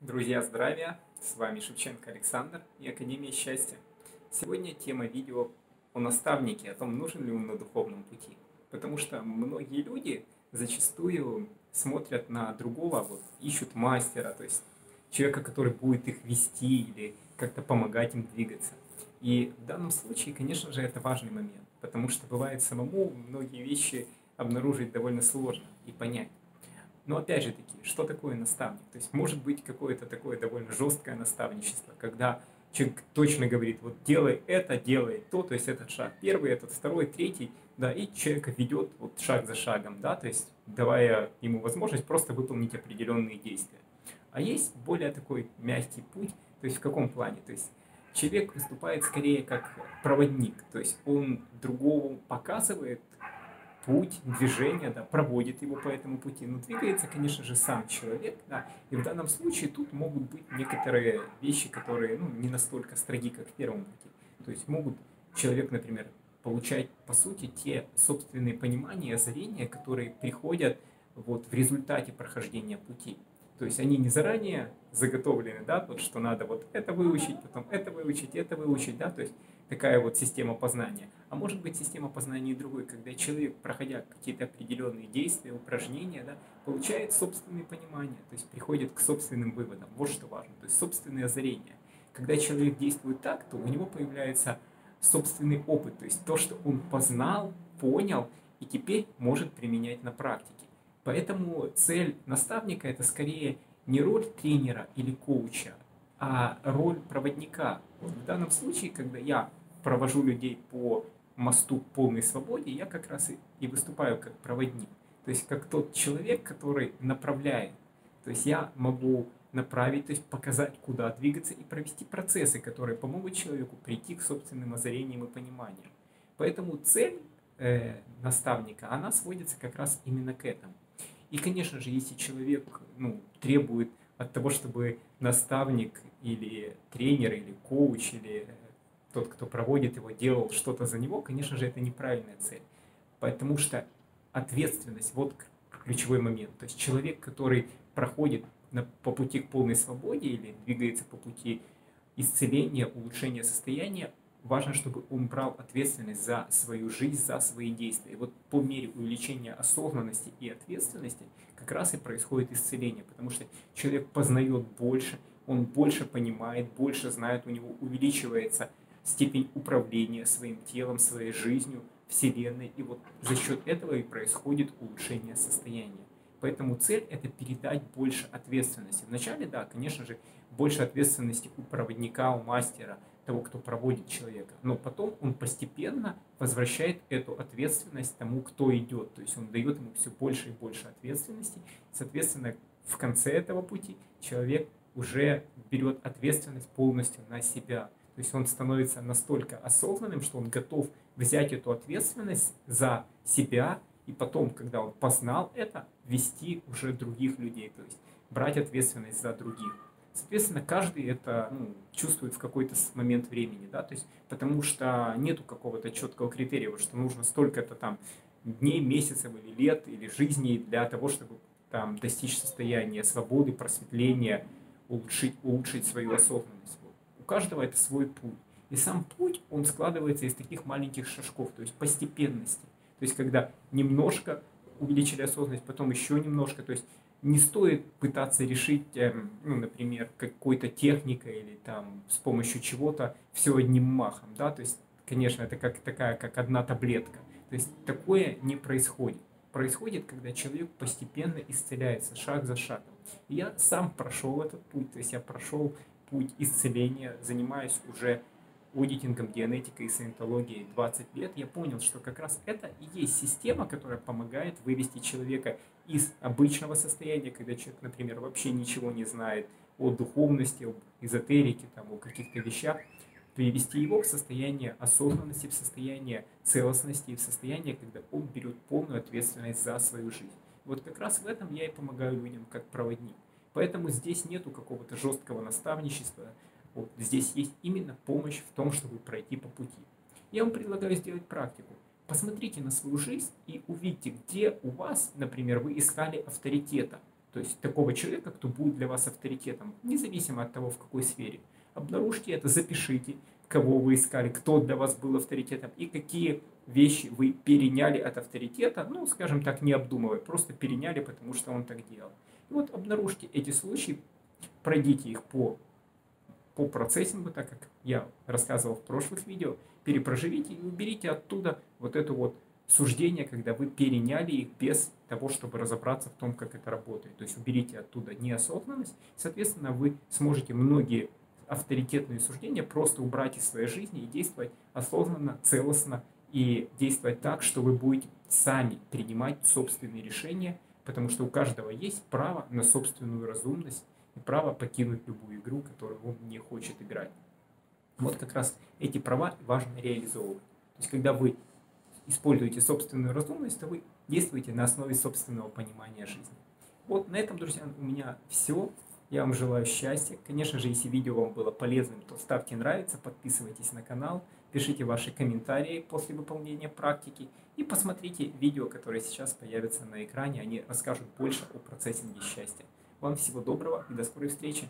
Друзья, здравия! С вами Шевченко Александр и Академия Счастья. Сегодня тема видео о наставнике, о том, нужен ли он на духовном пути. Потому что многие люди зачастую смотрят на другого, вот, ищут мастера, то есть человека, который будет их вести или как-то помогать им двигаться. И в данном случае, конечно же, это важный момент, потому что бывает самому многие вещи обнаружить довольно сложно и понять. Но опять же таки, что такое наставник? То есть может быть какое-то такое довольно жесткое наставничество, когда человек точно говорит, вот делай это, делай то, то есть этот шаг первый, этот второй, третий, да, и человека ведет вот шаг за шагом, да, то есть давая ему возможность просто выполнить определенные действия. А есть более такой мягкий путь, то есть в каком плане? То есть человек выступает скорее как проводник, то есть он другому показывает, путь движения, да, проводит его по этому пути, но двигается, конечно же, сам человек, да, и в данном случае тут могут быть некоторые вещи, которые, ну, не настолько строги, как в первом пути. То есть могут человек, например, получать, по сути, те собственные понимания, озарения, которые приходят вот в результате прохождения пути. То есть они не заранее заготовлены, да, вот что надо вот это выучить, потом это выучить, это выучить, да, то есть такая вот система познания. А может быть система познания другой, когда человек, проходя какие-то определенные действия, упражнения, да, получает собственные понимания, то есть приходит к собственным выводам. Вот что важно, то есть собственные озарения. Когда человек действует так, то у него появляется собственный опыт, то есть то, что он познал, понял и теперь может применять на практике. Поэтому цель наставника это скорее не роль тренера или коуча, а роль проводника. В данном случае, когда я провожу людей по мосту полной свободе, я как раз и выступаю как проводник. То есть как тот человек, который направляет. То есть я могу направить, то есть показать, куда двигаться и провести процессы, которые помогут человеку прийти к собственным озарениям и пониманиям. Поэтому цель э, наставника, она сводится как раз именно к этому. И, конечно же, если человек ну, требует от того, чтобы наставник или тренер, или коуч, или тот, кто проводит его, делал что-то за него, конечно же, это неправильная цель. Потому что ответственность, вот ключевой момент. То есть человек, который проходит на, по пути к полной свободе или двигается по пути исцеления, улучшения состояния, важно, чтобы он брал ответственность за свою жизнь, за свои действия. И вот по мере увеличения осознанности и ответственности как раз и происходит исцеление, потому что человек познает больше, он больше понимает, больше знает, у него увеличивается степень управления своим телом, своей жизнью, Вселенной. И вот за счет этого и происходит улучшение состояния. Поэтому цель – это передать больше ответственности. Вначале, да, конечно же, больше ответственности у проводника, у мастера, того, кто проводит человека. Но потом он постепенно возвращает эту ответственность тому, кто идет. То есть он дает ему все больше и больше ответственности. Соответственно, в конце этого пути человек уже берет ответственность полностью на себя. То есть он становится настолько осознанным, что он готов взять эту ответственность за себя и потом, когда он познал это, вести уже других людей, то есть брать ответственность за других. Соответственно, каждый это ну, чувствует в какой-то момент времени, да, то есть потому что нету какого-то четкого критерия, вот, что нужно столько-то там дней, месяцев или лет или жизней для того, чтобы там достичь состояния свободы, просветления, улучшить, улучшить свою осознанность. У каждого это свой путь. И сам путь, он складывается из таких маленьких шажков, то есть постепенности. То есть когда немножко увеличили осознанность, потом еще немножко. То есть не стоит пытаться решить, эм, ну, например, какой-то техникой или там с помощью чего-то все одним махом, да, то есть, конечно, это как такая, как одна таблетка. То есть такое не происходит. Происходит, когда человек постепенно исцеляется шаг за шагом. И я сам прошел этот путь, то есть я прошел путь исцеления, занимаюсь уже аудитингом, генетикой и саентологией 20 лет, я понял, что как раз это и есть система, которая помогает вывести человека из обычного состояния, когда человек, например, вообще ничего не знает о духовности, об эзотерике, там, о каких-то вещах, привести его в состояние осознанности, в состояние целостности, в состояние, когда он берет полную ответственность за свою жизнь. Вот как раз в этом я и помогаю людям как проводник. Поэтому здесь нету какого-то жесткого наставничества, вот здесь есть именно помощь в том, чтобы пройти по пути. Я вам предлагаю сделать практику. Посмотрите на свою жизнь и увидите, где у вас, например, вы искали авторитета. то есть такого человека, кто будет для вас авторитетом, независимо от того, в какой сфере. Обнаружьте это, запишите, кого вы искали, кто для вас был авторитетом и какие вещи вы переняли от авторитета, ну, скажем так, не обдумывая, просто переняли, потому что он так делал. И вот обнаружьте эти случаи, пройдите их по, по процессингу, так как я рассказывал в прошлых видео, перепроживите и уберите оттуда вот это вот суждение, когда вы переняли их без того, чтобы разобраться в том, как это работает. То есть уберите оттуда неосознанность, соответственно, вы сможете многие авторитетные суждения просто убрать из своей жизни и действовать осознанно, целостно и действовать так, что вы будете сами принимать собственные решения, потому что у каждого есть право на собственную разумность право покинуть любую игру, которую он не хочет играть. Вот как раз эти права важно реализовывать. То есть, когда вы используете собственную разумность, то вы действуете на основе собственного понимания жизни. Вот на этом, друзья, у меня все. Я вам желаю счастья. Конечно же, если видео вам было полезным, то ставьте нравится, подписывайтесь на канал, пишите ваши комментарии после выполнения практики и посмотрите видео, которые сейчас появятся на экране. Они расскажут больше о процессинге счастья. Вам всего доброго и до скорой встречи.